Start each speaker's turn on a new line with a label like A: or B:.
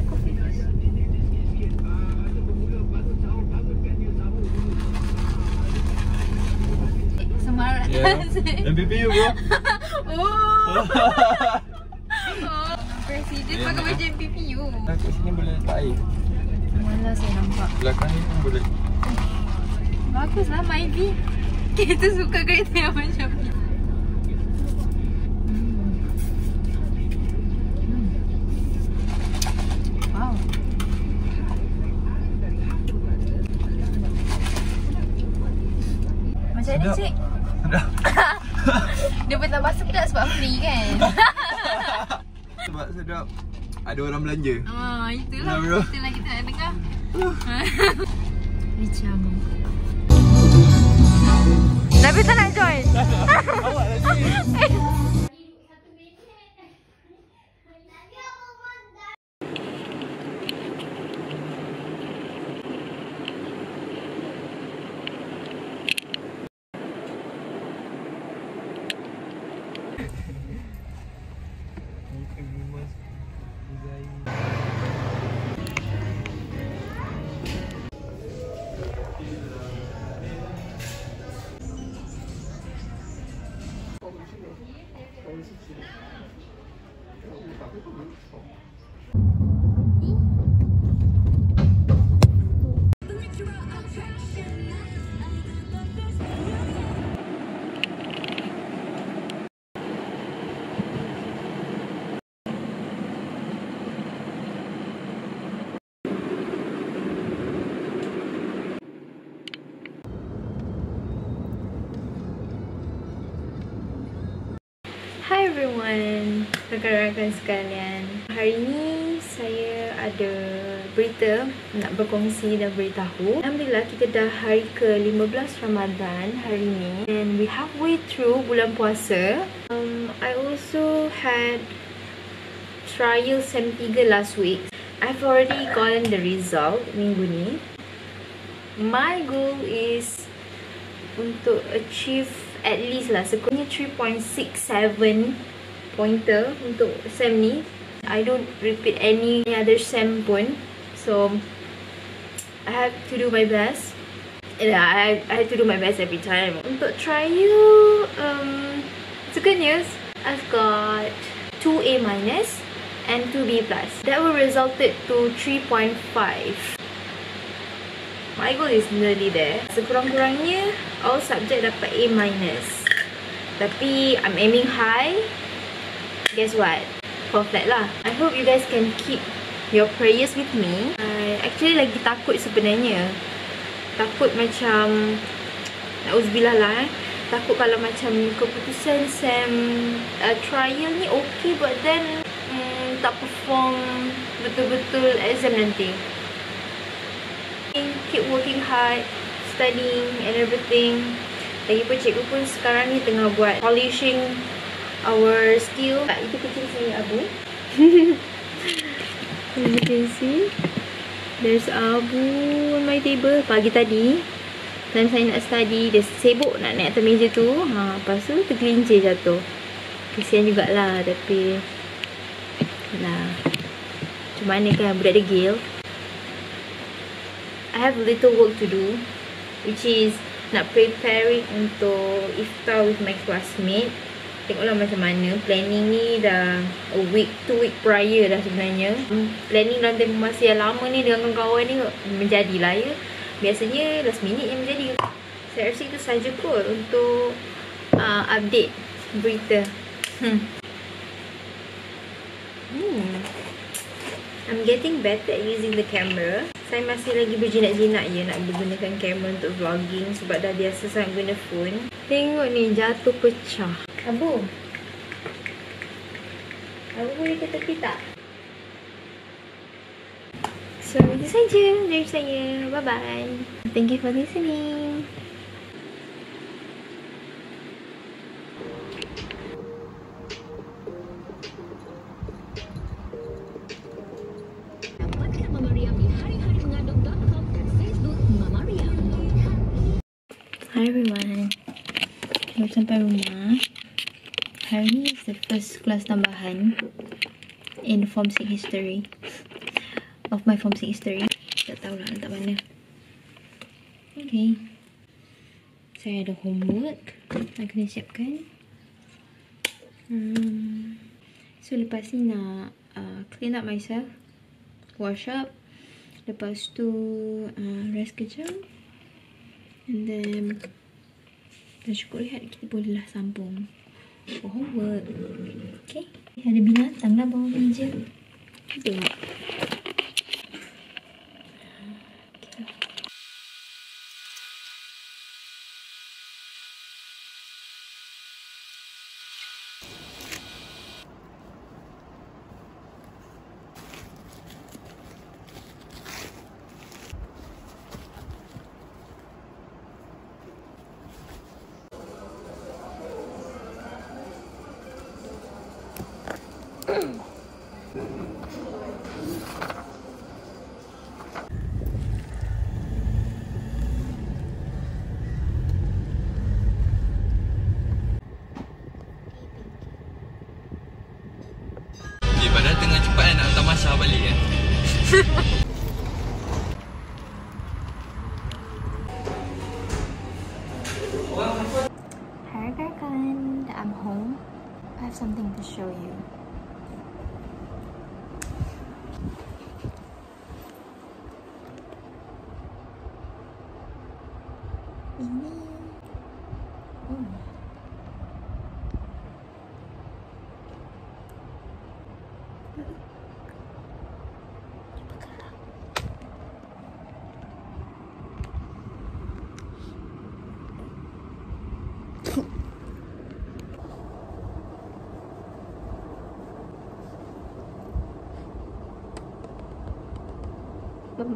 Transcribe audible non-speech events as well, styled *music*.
A: take your coffee first. Semarat
B: Yeah. MPPU bro. *laughs*
A: Oh. oh. *laughs* Presiden
B: Yeah,
A: pakai
B: maaf.
A: baju MPPU.
B: Kat sini boleh letak air.
A: Malas saya nampak.
B: Belakang ni pun boleh.
A: Baguslah Myvi. *laughs* Kita suka kereta yang macam ni. Hmm. Hmm. Wow. Macam mana cik?
B: Sedap. *laughs*
A: Dia bertambah sedap sebab free kan? *laughs*
B: Sebab sedap. Ada orang belanja.
A: Ah, itulah.
B: Ya, bro.
A: Itulah kita nak dengar. Macam. *laughs* faz sentido. Eu não
B: tá com
A: problema, pessoal. Everyone, rakan-rakan sekalian. Hari ni saya ada berita nak berkongsi dan beritahu. Alhamdulillah kita dah hari ke-15 Ramadan hari ni and we halfway through bulan puasa. Um, I also had trial SEM 3 last week. I've already gotten the result minggu ni. My goal is untuk achieve at least lah sekurangnya 3.67 pointer untuk SEM ni. I don't repeat any other SEM pun. So I have to do my best. Yeah, I, I have to do my best every time. Untuk trial, um, it's a good news. I've got 2A minus and 2B plus. That will resulted to 3.5. My goal is nearly there. Sekurang-kurangnya all subject dapat A minus. Tapi I'm aiming high. Guess what? For flat lah. I hope you guys can keep your prayers with me. I actually lagi takut sebenarnya. Takut macam Nauzubillah lah eh. Takut kalau macam keputusan SEM uh, trial ni okay but then um, tak perform betul-betul exam nanti keep working hard, studying and everything. Lagipun cikgu pun sekarang ni tengah buat polishing our skill. Tak, itu kecil sini Abu. As you can see, there's Abu on my table. Pagi tadi, time saya nak study, dia sibuk nak naik atas meja tu. Ha, lepas tu tergelincir jatuh. Kesian jugalah tapi... Lah. Macam mana kan budak degil. I have little work to do which is nak preparing untuk iftar with my classmate. Tengoklah macam mana. Planning ni dah a week, two week prior dah sebenarnya. Hmm, Planning dalam tempoh masa yang lama ni dengan kawan-kawan ni menjadilah ya. Biasanya last minute yang menjadi. Saya rasa itu saja kot untuk uh, update berita. Hmm. Hmm. I'm getting better at using the camera. Saya masih lagi berjinak-jinak ya nak menggunakan kamera untuk vlogging sebab dah biasa sangat guna phone. Tengok ni jatuh pecah. Abu. Abu boleh ke tepi tak? So, itu saja dari saya. Bye-bye. Thank you for listening. Sampai rumah. Hari ni is the first kelas tambahan in Form 6 History. Of my Form 6 History. Tak tahulah letak mana. Okay. Saya ada homework. Nak kena siapkan. Hmm. So lepas ni nak uh, clean up myself. Wash up. Lepas tu uh, rest kejap. And then Dah cukup rehat Kita bolehlah sambung. For homework Okay. Ada binatang lah bawah meja. Tengok Hi Garkan, I'm home. I have something to show you. Ini.
C: Ah,